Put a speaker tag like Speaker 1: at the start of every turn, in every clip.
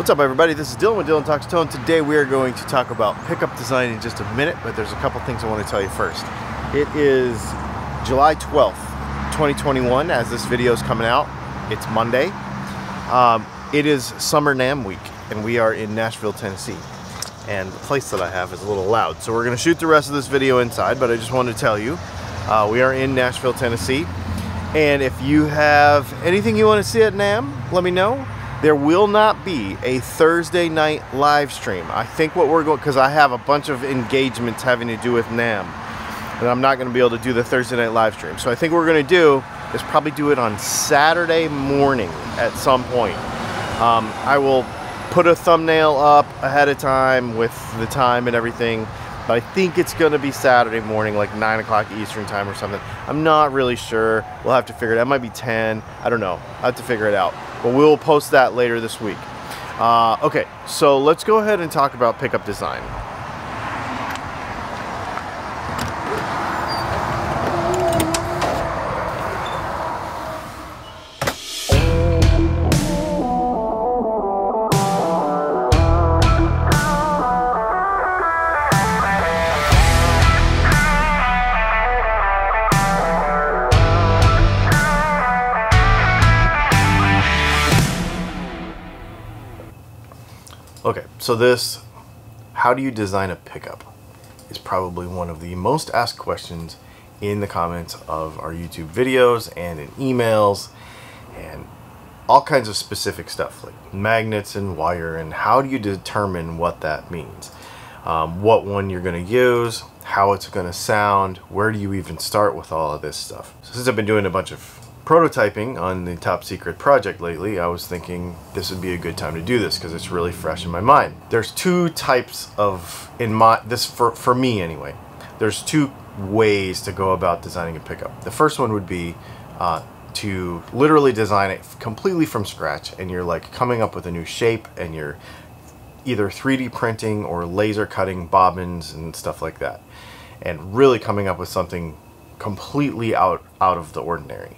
Speaker 1: What's up everybody, this is Dylan with Dylan Talks Tone. Today we are going to talk about pickup design in just a minute, but there's a couple things I want to tell you first. It is July 12th, 2021 as this video is coming out. It's Monday. Um, it is Summer NAMM week and we are in Nashville, Tennessee. And the place that I have is a little loud, so we're going to shoot the rest of this video inside, but I just wanted to tell you uh, we are in Nashville, Tennessee. And if you have anything you want to see at NAMM, let me know there will not be a Thursday night live stream. I think what we're going, because I have a bunch of engagements having to do with NAMM, and I'm not going to be able to do the Thursday night live stream. So I think what we're going to do is probably do it on Saturday morning at some point. Um, I will put a thumbnail up ahead of time with the time and everything. But I think it's going to be Saturday morning, like 9 o'clock Eastern time or something. I'm not really sure. We'll have to figure it out. It might be 10. I don't know. I have to figure it out. But we'll post that later this week. Uh, okay, so let's go ahead and talk about pickup design. So this, how do you design a pickup, is probably one of the most asked questions in the comments of our YouTube videos and in emails and all kinds of specific stuff like magnets and wire and how do you determine what that means. Um, what one you're going to use, how it's going to sound, where do you even start with all of this stuff. So since I've been doing a bunch of prototyping on the top secret project lately, I was thinking this would be a good time to do this because it's really fresh in my mind. There's two types of, in my, this for, for me anyway, there's two ways to go about designing a pickup. The first one would be uh, to literally design it completely from scratch and you're like coming up with a new shape and you're either 3D printing or laser cutting bobbins and stuff like that and really coming up with something completely out out of the ordinary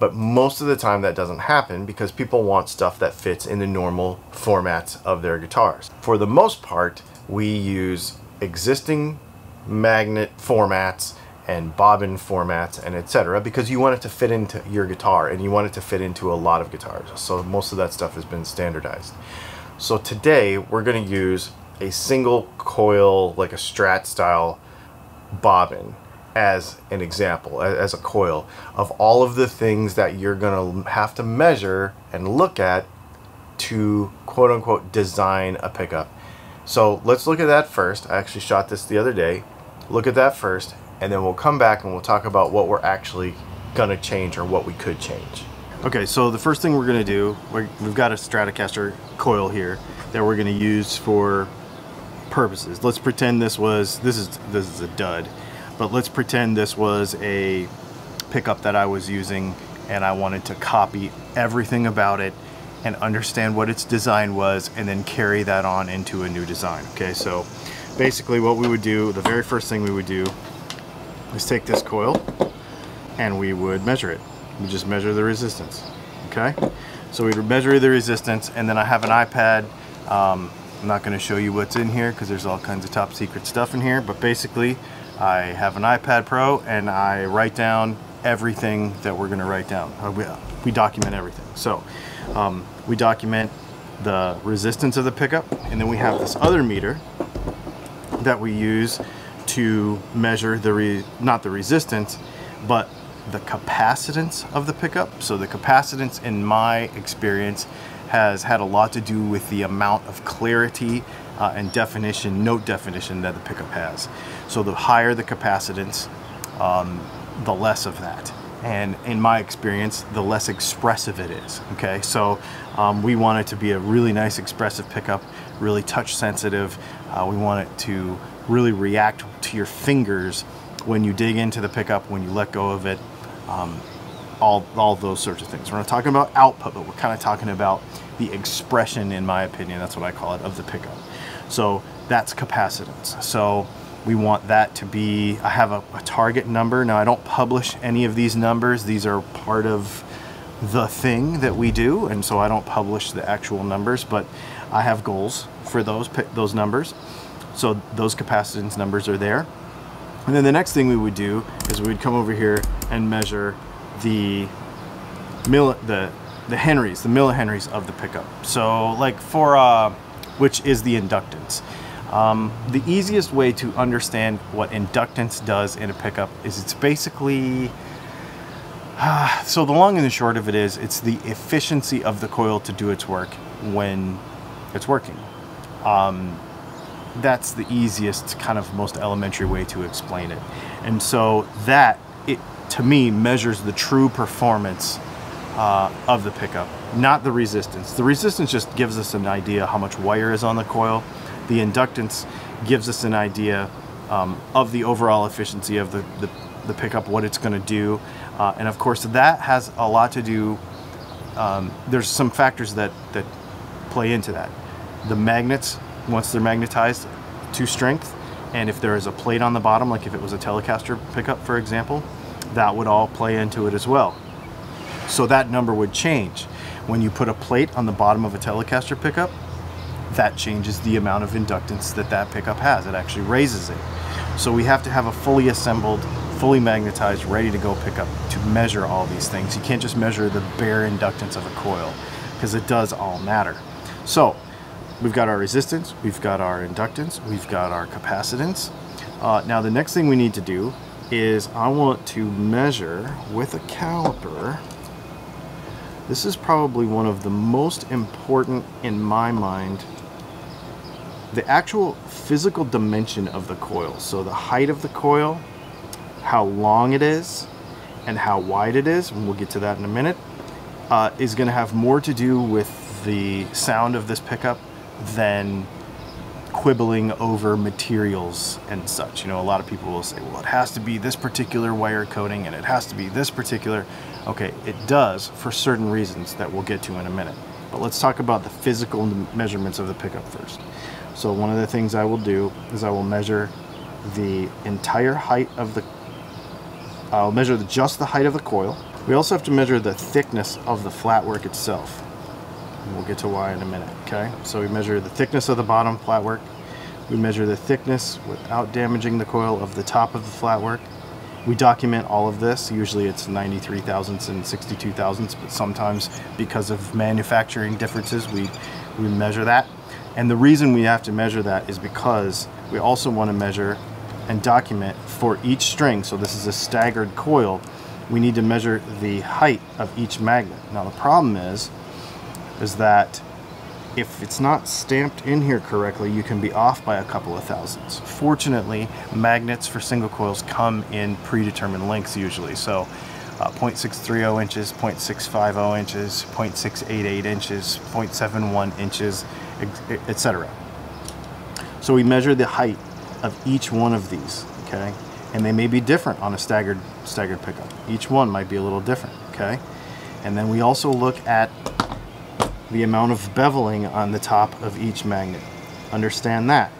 Speaker 1: but most of the time that doesn't happen because people want stuff that fits in the normal formats of their guitars. For the most part, we use existing magnet formats and bobbin formats and etc because you want it to fit into your guitar and you want it to fit into a lot of guitars. So most of that stuff has been standardized. So today we're going to use a single coil like a strat style bobbin as an example, as a coil of all of the things that you're going to have to measure and look at to quote unquote design a pickup. So let's look at that first. I actually shot this the other day. Look at that first, and then we'll come back and we'll talk about what we're actually going to change or what we could change. Okay, so the first thing we're going to do, we have got a Stratocaster coil here that we're going to use for purposes. Let's pretend this was, this is, this is a dud but let's pretend this was a pickup that I was using and I wanted to copy everything about it and understand what its design was and then carry that on into a new design. Okay, so basically what we would do, the very first thing we would do is take this coil and we would measure it. We just measure the resistance, okay? So we'd measure the resistance and then I have an iPad. Um, I'm not gonna show you what's in here because there's all kinds of top secret stuff in here, but basically I have an iPad Pro and I write down everything that we're going to write down. Uh, we, we document everything. So um, we document the resistance of the pickup and then we have this other meter that we use to measure the, not the resistance, but the capacitance of the pickup. So the capacitance in my experience has had a lot to do with the amount of clarity uh, and definition, note definition that the pickup has. So the higher the capacitance, um, the less of that. And in my experience, the less expressive it is, okay? So um, we want it to be a really nice expressive pickup, really touch sensitive. Uh, we want it to really react to your fingers when you dig into the pickup, when you let go of it. Um, all, all those sorts of things. We're not talking about output, but we're kind of talking about the expression, in my opinion, that's what I call it, of the pickup. So that's capacitance. So we want that to be, I have a, a target number. Now I don't publish any of these numbers. These are part of the thing that we do and so I don't publish the actual numbers but
Speaker 2: I have goals for those those numbers. So those capacitance numbers are there. And then the next thing we would do is we would come over here and measure the mill the the henries, the millihenries of the pickup. So like for uh, which is the inductance. Um, the easiest way to understand what inductance does in a pickup is it's basically uh, so the long and the short of it is it's the efficiency of the coil to do its work when it's working. Um, that's the easiest kind of most elementary way to explain it. And so that it to me measures the true performance uh, of the pickup, not the resistance. The resistance just gives us an idea how much wire is on the coil. The inductance gives us an idea um, of the overall efficiency of the, the, the pickup, what it's going to do. Uh, and of course, that has a lot to do. Um, there's some factors that, that play into that. The magnets, once they're magnetized to strength, and if there is a plate on the bottom, like if it was a Telecaster pickup, for example, that would all play into it as well. So that number would change. When you put a plate on the bottom of a Telecaster pickup, that changes the amount of inductance that that pickup has. It actually raises it. So we have to have a fully assembled, fully magnetized, ready to go pickup to measure all these things. You can't just measure the bare inductance of a coil because it does all matter. So we've got our resistance, we've got our inductance, we've got our capacitance. Uh, now the next thing we need to do is I want to measure with a caliper. This is probably one of the most important in my mind the actual physical dimension of the coil. So the height of the coil, how long it is, and how wide it is, and we'll get to that in a minute, uh, is going to have more to do with the sound of this pickup than quibbling over materials and such. You know, a lot of people will say, well, it has to be this particular wire coating and it has to be this particular. Okay, it does for certain reasons that we'll get to in a minute. But let's talk about the physical measurements of the pickup first. So one of the things I will do is I will measure the entire height of the, I'll measure the, just the height of the coil. We also have to measure the thickness of the flatwork itself. And we'll get to why in a minute, okay? So we measure the thickness of the bottom flatwork. We measure the thickness without damaging the coil of the top of the flatwork. We document all of this. Usually it's 93 thousandths and 62 thousandths, but sometimes because of manufacturing differences, we, we measure that. And the reason we have to measure that is because we also want to measure and document for each string. So this is a staggered coil. We need to measure the height of each magnet. Now the problem is, is that if it's not stamped in here correctly, you can be off by a couple of thousandths. Fortunately, magnets for single coils come in predetermined lengths usually. So uh, 0.630 inches, 0.650 inches, 0.688 inches, 0.71 inches, etc. So we measure the height of each one of these, okay? And they may be different on a staggered staggered pickup. Each one might be a little different, okay? And then we also look at the amount of beveling on the top of each magnet. Understand that.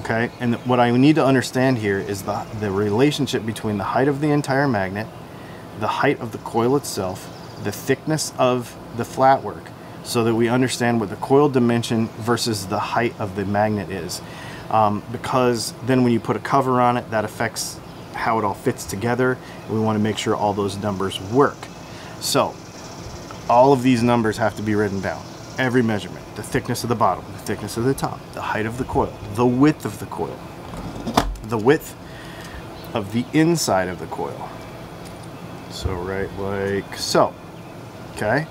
Speaker 2: Okay, and what I need to understand here is the, the relationship between the height of the entire magnet, the height of the coil itself, the thickness of the flat work, so that we understand what the coil dimension versus the height of the magnet is. Um, because then when you put a cover on it, that affects how it all fits together. We want to make sure all those numbers work. So all of these numbers have to be written down. Every measurement, the thickness of the bottom, the thickness of the top, the height of the coil, the width of the coil, the width of the inside of the coil. So right like so, okay?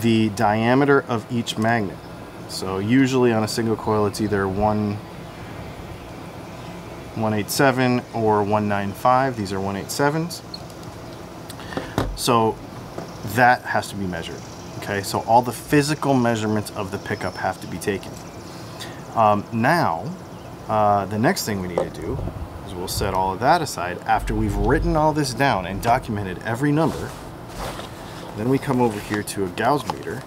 Speaker 2: The diameter of each magnet. So usually on a single coil it's either 1 187 or 195. These are 187s. So that has to be measured. Okay, so all the physical measurements of the pickup have to be taken. Um, now, uh, the next thing we need to do is we'll set all of that aside after we've written all this down and documented every number. Then we come over here to a Gauss meter.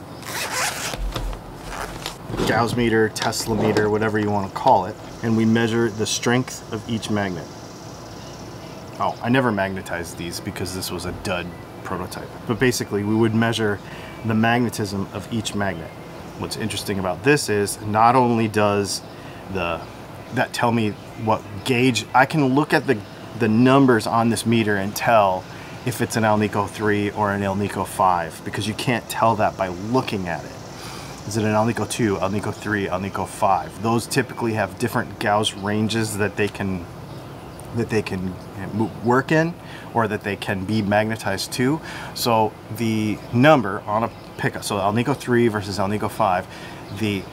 Speaker 2: Gauss meter, Tesla meter, whatever you want to call it, and we measure the strength of each magnet. Oh, I never magnetized these because this was a dud prototype. But basically, we would measure the magnetism of each magnet. what's interesting about this is not only does the that tell me what gauge I can look at the the numbers on this meter and tell if it's an Alnico 3 or an Alnico 5 because you can't tell that by looking at it. Is it an Alnico 2, Alnico 3, Alnico 5? Those typically have different Gauss ranges that they can that they can work in or that they can be magnetized to. So the number on a pickup, so Alnico 3 versus Alnico 5, the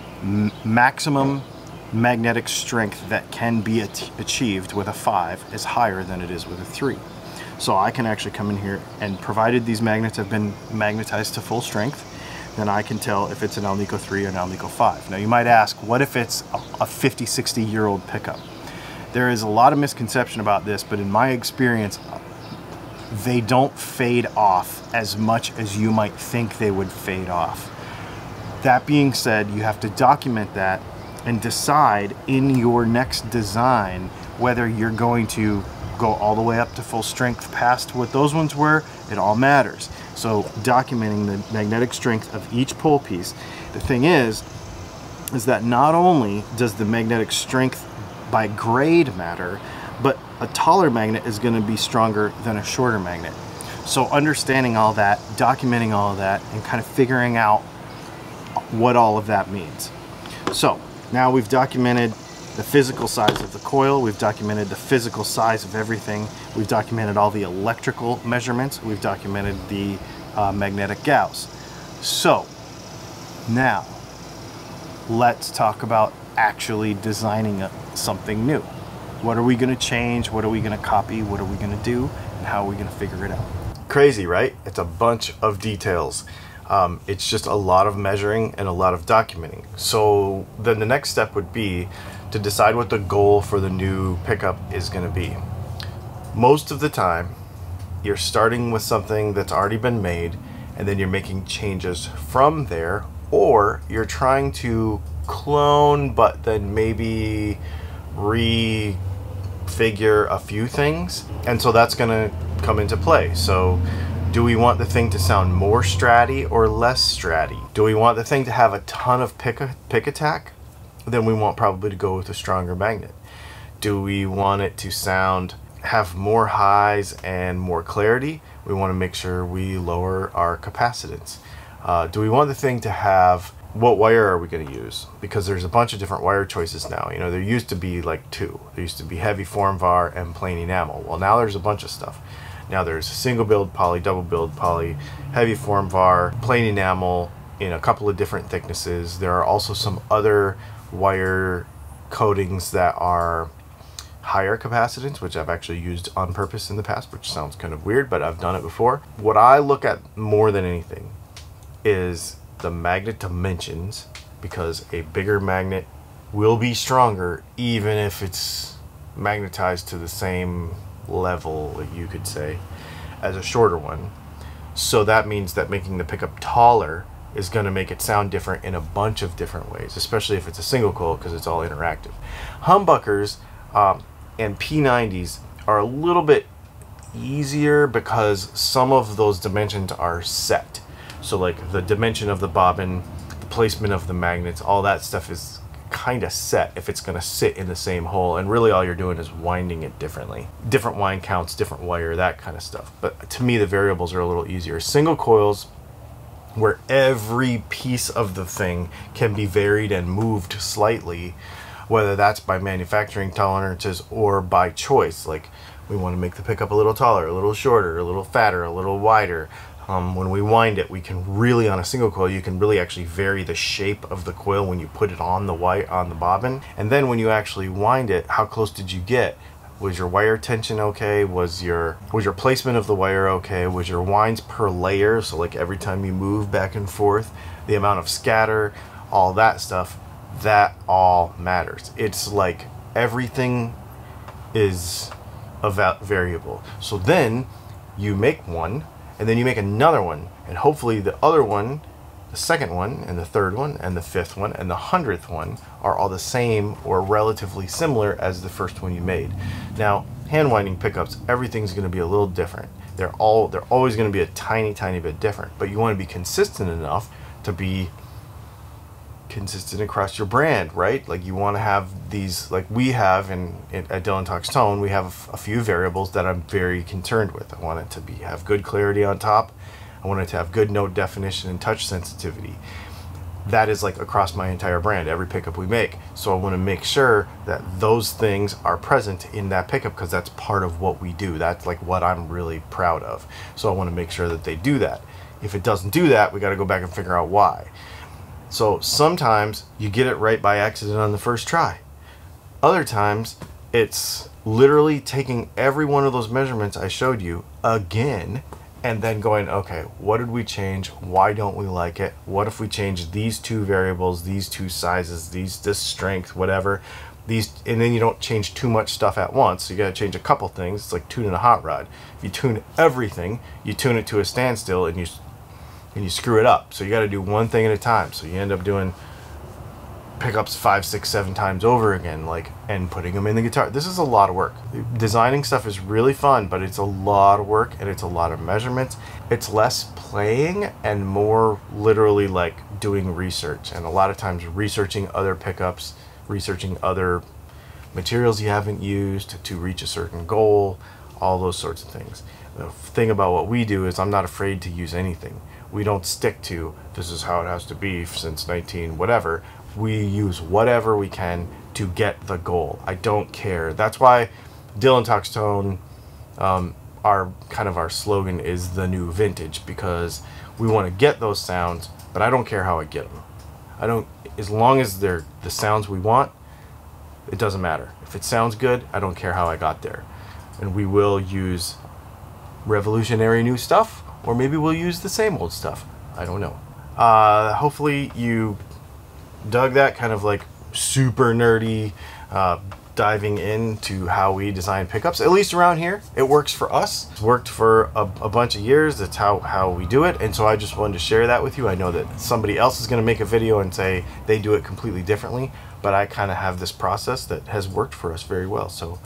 Speaker 2: maximum magnetic strength that can be achieved with a 5 is higher than it is with a 3. So I can actually come in here and provided these magnets have been magnetized to full strength, then I can tell if it's an Alnico 3 or an Alnico 5. Now you might ask, what if it's a 50, 60 year old pickup? There is a lot of misconception about this, but in my experience, they don't fade off as much as you might think they would fade off. That being said, you have to document that and decide in your next design whether you're going to go all the way up to full strength past what those ones were. It all matters. So documenting the magnetic strength of each pole piece. The thing is, is that not only does the magnetic strength by grade matter, but a taller magnet is going to be stronger than a shorter magnet. So understanding all that, documenting all of that, and kind of figuring out what all of that means. So now we've documented the physical size of the coil, we've documented the physical size of everything, we've documented all the electrical measurements, we've documented the uh, magnetic Gauss. So now let's talk about actually designing a, something new. What are we going to change? What are we going to copy? What are we going to do? And how are we going to figure it out?
Speaker 1: Crazy, right? It's a bunch of details. Um, it's just a lot of measuring and a lot of documenting. So then the next step would be to decide what the goal for the new pickup is going to be. Most of the time, you're starting with something that's already been made and then you're making changes from there or you're trying to clone but then maybe refigure a few things and so that's going to come into play. So do we want the thing to sound more stratty or less stratty? Do we want the thing to have a ton of pick, pick attack? Then we want probably to go with a stronger magnet. Do we want it to sound have more highs and more clarity? We want to make sure we lower our capacitance. Uh, do we want the thing to have what wire are we going to use? Because there's a bunch of different wire choices now. You know, there used to be like two. There used to be heavy Formvar and plain enamel. Well, now there's a bunch of stuff. Now there's single build poly, double build poly, heavy Formvar, plain enamel in a couple of different thicknesses. There are also some other wire coatings that are higher capacitance, which I've actually used on purpose in the past, which sounds kind of weird, but I've done it before. What I look at more than anything is the magnet dimensions because a bigger magnet will be stronger even if it's magnetized to the same level, you could say, as a shorter one. So that means that making the pickup taller is going to make it sound different in a bunch of different ways, especially if it's a single coil because it's all interactive. Humbuckers um, and P90s are a little bit easier because some of those dimensions are set. So like the dimension of the bobbin, the placement of the magnets, all that stuff is kind of set if it's going to sit in the same hole and really all you're doing is winding it differently. Different wind counts different wire that kind of stuff. But to me the variables are a little easier. Single coils where every piece of the thing can be varied and moved slightly whether that's by manufacturing tolerances or by choice. Like we want to make the pickup a little taller a little shorter a little fatter a little wider um, when we wind it, we can really, on a single coil, you can really actually vary the shape of the coil when you put it on the wire on the bobbin. And then when you actually wind it, how close did you get? Was your wire tension okay? Was your was your placement of the wire okay? Was your winds per layer? So like every time you move back and forth, the amount of scatter, all that stuff, that all matters. It's like everything is a variable. So then you make one and then you make another one and hopefully the other one the second one and the third one and the fifth one and the hundredth one are all the same or relatively similar as the first one you made. Now hand winding pickups everything's going to be a little different. They're all they're always going to be a tiny tiny bit different but you want to be consistent enough to be consistent across your brand, right? Like you want to have these, like we have in, in at Dylan Talks Tone, we have a few variables that I'm very concerned with. I want it to be have good clarity on top. I want it to have good note definition and touch sensitivity. That is like across my entire brand, every pickup we make. So I want to make sure that those things are present in that pickup because that's part of what we do. That's like what I'm really proud of. So I want to make sure that they do that. If it doesn't do that, we got to go back and figure out why. So sometimes you get it right by accident on the first try. Other times it's literally taking every one of those measurements I showed you again and then going, okay, what did we change? Why don't we like it? What if we change these two variables, these two sizes, these this strength, whatever, these, and then you don't change too much stuff at once. You got to change a couple things. It's like tuning a hot rod. If you tune everything, you tune it to a standstill, and you and you screw it up. So you got to do one thing at a time. So you end up doing pickups five, six, seven times over again, like, and putting them in the guitar. This is a lot of work. Designing stuff is really fun, but it's a lot of work and it's a lot of measurements. It's less playing and more literally like doing research. And a lot of times researching other pickups, researching other materials you haven't used to reach a certain goal, all those sorts of things. The thing about what we do is I'm not afraid to use anything we don't stick to this is how it has to be since 19 whatever. We use whatever we can to get the goal. I don't care. That's why dylan talks tone um, our kind of our slogan is the new vintage because we want to get those sounds but i don't care how i get them i don't as long as they're the sounds we want it doesn't matter. If it sounds good i don't care how i got there. And we will use revolutionary new stuff or maybe we'll use the same old stuff. I don't know. Uh, hopefully you dug that kind of like super nerdy uh, diving into how we design pickups. At least around here, it works for us. It's worked for a, a, bunch of years. That's how, how we do it. And so I just wanted to share that with you. I know that somebody else is going to make a video and say they do it completely differently, but I kind of have this process that has worked for us very well. So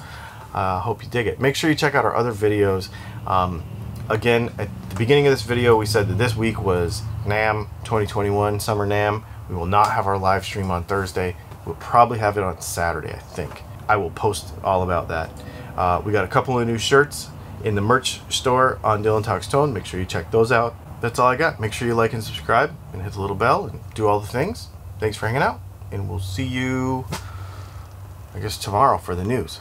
Speaker 1: I uh, hope you dig it. Make sure you check out our other videos. Um, again, at the beginning of this video, we said that this week was NAMM 2021, Summer NAMM. We will not have our live stream on Thursday. We'll probably have it on Saturday, I think. I will post all about that. Uh, we got a couple of new shirts in the merch store on Dylan Talks Tone. Make sure you check those out. That's all I got. Make sure you like and subscribe and hit the little bell and do all the things. Thanks for hanging out, and we'll see you, I guess, tomorrow for the news.